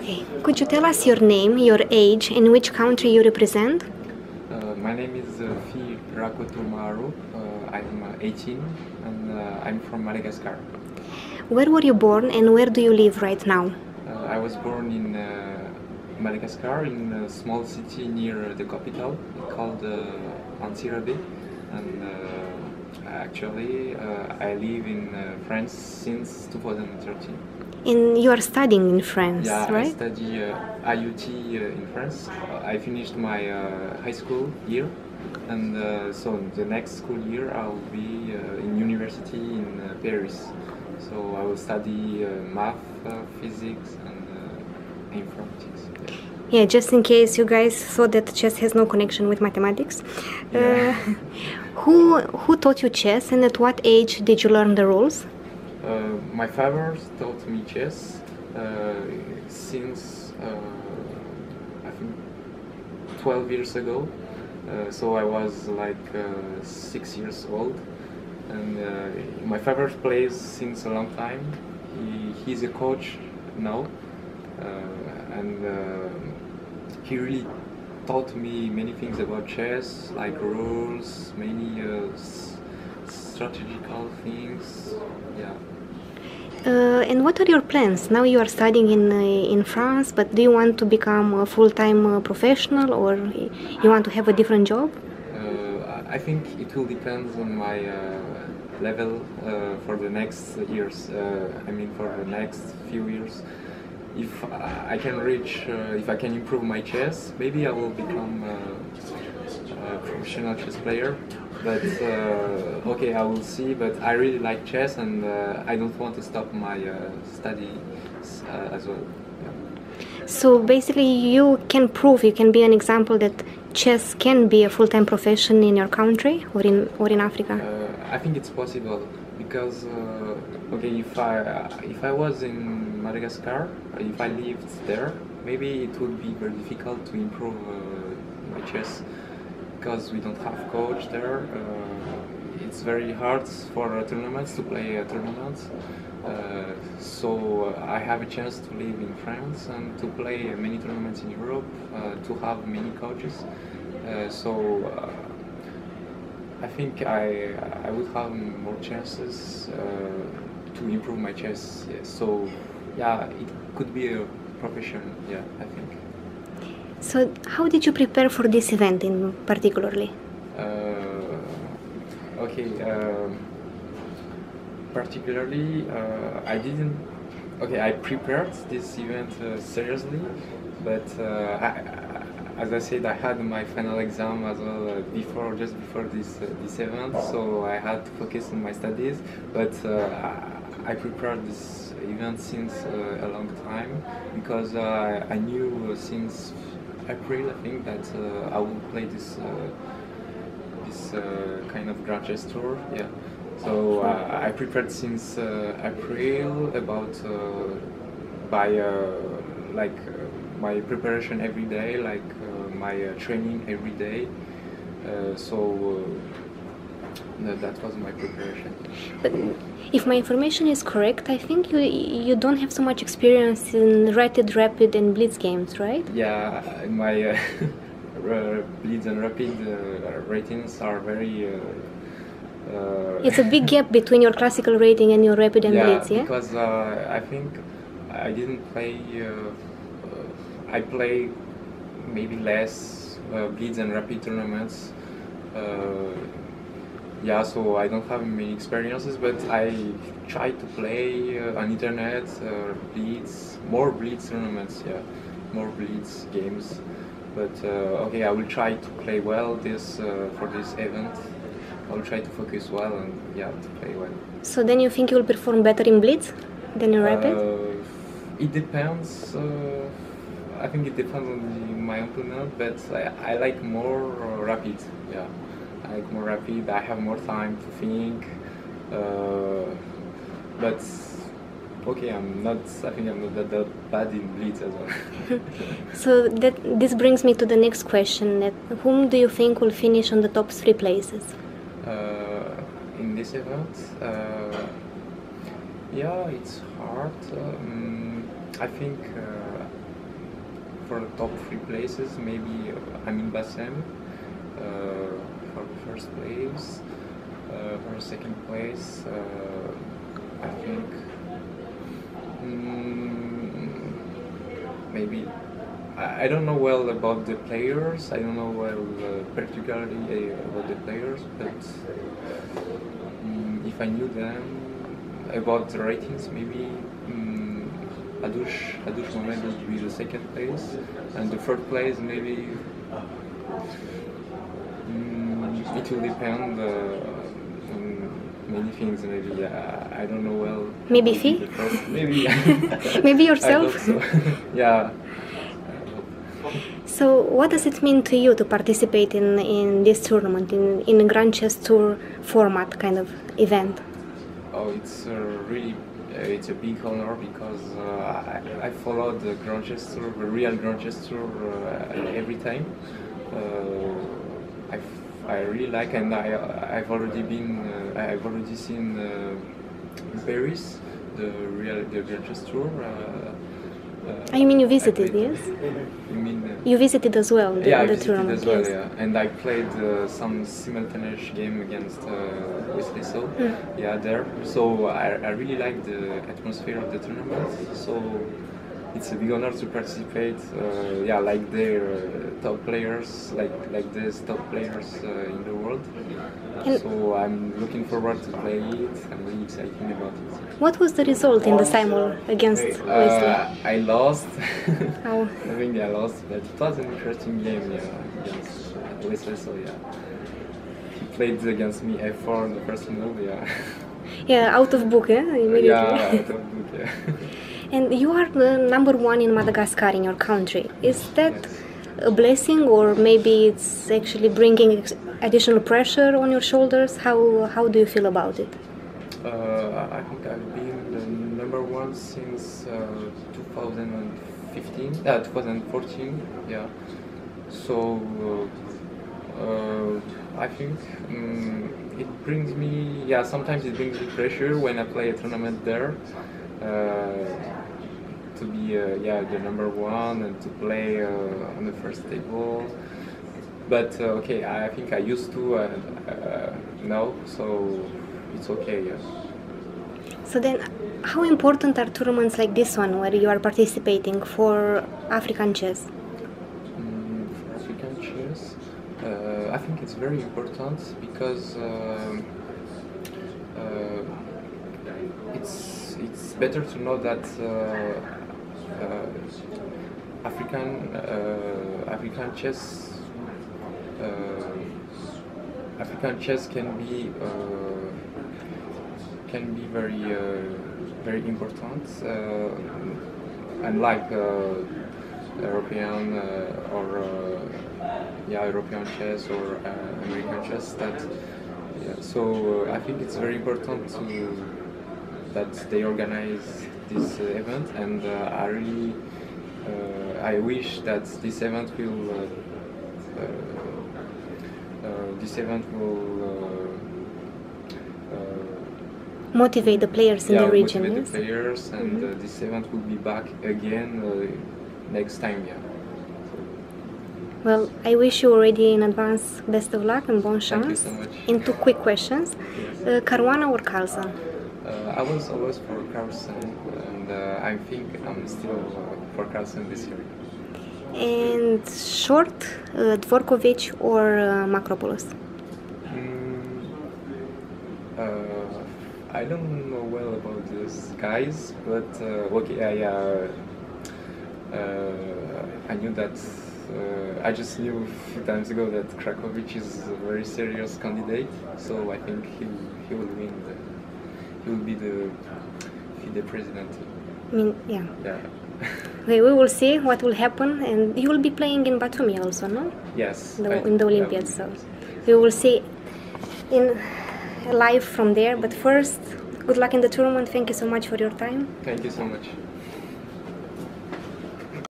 Okay. Could you tell us your name, your age, and which country you represent? Uh, my name is uh, Fy Rakotomaharo. Uh, I'm uh, 18 and uh, I'm from Madagascar. Where were you born and where do you live right now? Uh, I was born in uh, Madagascar in a small city near the capital called uh, Antsirabe. And uh, actually, uh, I live in uh, France since 2013. And you are studying in France, Yeah, I study uh, IUT uh, in France. Uh, I finished my uh, high school year, and uh, so the next school year I'll be uh, in university in uh, Paris. So I will study uh, math, uh, physics, and uh, informatics. Yeah. Yeah, just in case you guys thought that chess has no connection with mathematics. Yeah. Uh, who who taught you chess and at what age did you learn the rules? Uh, my father taught me chess uh, since uh, I think 12 years ago. So I was like six years old, and my father plays since a long time. He, he's a coach now, and he really taught me many things about chess, like rules, many uh, strategical things. Yeah. Uh, and what are your plans? Now you are studying in uh, in France, but do you want to become a full-time uh, professional or you want to have a different job? Uh, I think it will depend on my uh, level uh, for the next years. I mean, for the next few years. If I can reach, if I can improve my chess, maybe I will become a professional chess player. But uh, okay, I will see. But I really like chess, and uh, I don't want to stop my uh, studies uh, as well. Yeah. So basically, you can prove, you can be an example that chess can be a full-time profession in your country or in or in Africa. Uh, I think it's possible because uh, okay, if I if I was in Madagascar, if I lived there, maybe it would be very difficult to improve uh, my chess because we don't have coach there. Uh, it's very hard for tournaments to play tournaments. Uh, so uh, I have a chance to live in France and to play many tournaments in Europe, uh, to have many coaches. Uh, so I think I I would have more chances to improve my chess. So yeah, it could be a profession. Yeah, I think. So how did you prepare for this event in particularly? Uh, okay. um particularly, uh, I didn't. Okay, I prepared this event uh, seriously, but uh, I, as I said, I had my final exam as well uh, before, just before this uh, this event, so I had to focus on my studies. But I, prepared this event since a long time because I knew since April, I think, that uh, I will play this. Uh, this uh, kind of Grand tour. Yeah. So uh, I prepared since uh, April about uh, by like my preparation every day, like my training every day. So uh, that, was my preparation. But if my information is correct, I think you you don't have so much experience in rated, rapid, and blitz games, right? Yeah, my uh, uh, bleeds and rapid uh, ratings are very. Uh, uh, It's a big gap between your classical rating and your rapid and yeah, blitz, yeah. because uh, I think I didn't play. I play maybe less uh, bleeds and rapid tournaments. Yeah, so I don't have many experiences, but I try to play uh, on internet uh, bleeds, more Blitz tournaments. Yeah, more Blitz games. But uh, okay, I will try to play well this uh, for this event. I will try to focus well and yeah, to play well. So then you think you will perform better in blitz than in rapid? Uh, it depends. Uh, I think it depends on the, my opponent, but I, I like more rapid. Yeah, like more rapid. I have more time to think. Uh, but okay, I'm not. I think I'm not that, that bad in blitz as well. So that this brings me to the next question: that whom do you think will finish on the top three places? uh, in this event, uh, yeah, it's hard. Um, I think uh, for the top three places. Maybe uh, Amin Bassem uh, for the first place. Uh, for the second place, uh, I think mm, maybe I don't know well about the players. I don't know well uh, particularly uh, about the players, but mm, if I knew them about the ratings, maybe mm, Adush Adush Mohamed would be the second place, and the third place maybe it will depend. Uh, on Many things, maybe uh, I don't know well. Maybe Fy? Maybe. Maybe yourself? so. yeah. So, what does it mean to you to participate in, in this tournament, in, in a Grand Chess Tour format kind of event? Oh, it's uh, really uh, it's a big honor because uh, I, I follow the Grand Chess Tour, the real Grand Chess Tour uh, every time. Uh, I, I really like and I I've already been uh, I've already seen uh, in Paris the real the Grand Tour. Uh, uh, I mean, you visited, played- yes? You mean? Uh, You visited as well the, yeah, I visited tournament, as well, yes. yeah. And I played uh, some simultaneous game against uh, Wesley So, Mm. yeah, there. So I, I really like the atmosphere of the tournament. So it's a big honor to participate. Uh, yeah, like their uh, top players, like like these top players uh, in the world. So I'm looking forward to play it. I'm really excited about it. What was the result in the simul against Wesley? Uh, I lost. How? I think I lost, but it was an interesting game, yeah, against uh, Wesley, so yeah. He played against me F4 in the first move, yeah. Yeah, out of book, eh? Immediately. yeah, out of book, yeah. And you are the number one in Madagascar in your country. Is that a blessing, or maybe it's actually bringing additional pressure on your shoulders? How how do you feel about it? Uh, I think I've been the number one since uh, 2015, uh, 2014, yeah. So uh, uh, I think um, it brings me, yeah, sometimes it brings me pressure when I play a tournament there. Uh, to be uh, yeah the number one and to play uh, on the first table. But uh, okay I think I used to uh, uh, now so it's okay yeah So then, how important are tournaments like this one, where you are participating for African chess? Mm, for African chess, uh, I think it's very important because um, uh, it's it's better to know that uh, uh, African uh, African chess uh, African chess can be uh, can be very uh, very important uh, unlike uh, European uh, or uh, yeah European chess or uh, American chess that yeah, so uh, I think it's very important to that they organize this uh, event and uh, I really uh, I wish that this event will uh, uh, uh, this event will uh, uh, Motivate the players in the region, motivate yes? the players, and uh, this event will be back again uh, next time. Yeah. Well, I wish you already in advance best of luck and bon Thank you chance. so much. And two quick questions: Yes. uh, Caruana or Carlsen? Uh, I was always for Carlsen, and uh, I think I'm still uh, for Carlsen this year. And short, uh, Dvorkovich or uh, Makropoulos? Mm, uh, I don't know well about these guys, but uh, okay, I uh, uh, I knew that. Uh, I just knew a few times ago that Krakovich is a very serious candidate, so I think he he will win. The, he will be the FIDE president. I mean, yeah. Yeah. Okay, we will see what will happen, and you will be playing in Batumi also, no? yes. The, I- in the yeah, Olympiads, so we will see in live from there. But first, good luck in the tournament. Thank you so much for your time. Thank you so much.